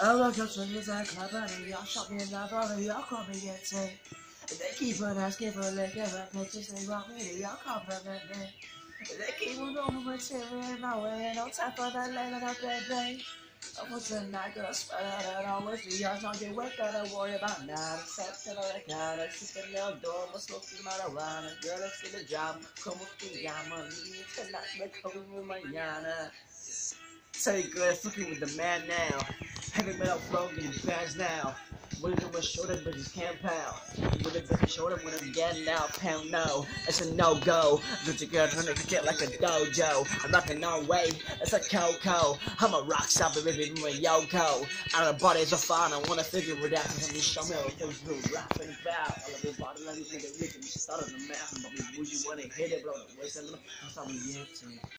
I look up to this I club and y'all me in the bar y'all call me yet say. They keep on asking for like ever pictures they want me to y'all compliment me. They keep on going with in my way, no time for that later up that day. I was a night girl, spread out and always be yours, don't get wet, gotta worry about now. Except that I got a sit in the door, was smoking marijuana. Girl, let's get a job, como que llama, leave tonight, but come with mañana. Tell you good, fucking with the man now. Heavy metal flow, getting fast now. What it was but just can't pound. What it was when I'm getting out, pound no. It's a no go. Don't you get trying to get like a dojo. I'm rocking no way. It's a Coco. I'm a rock star, I'm a Yoko. Out of the body's a fun. I wanna figure it out. Me show me what you're rapping about. I love your body, me think it. We can start on the map. But we would you wanna hit it, bro? Wait a minute. I'm sorry, yeah,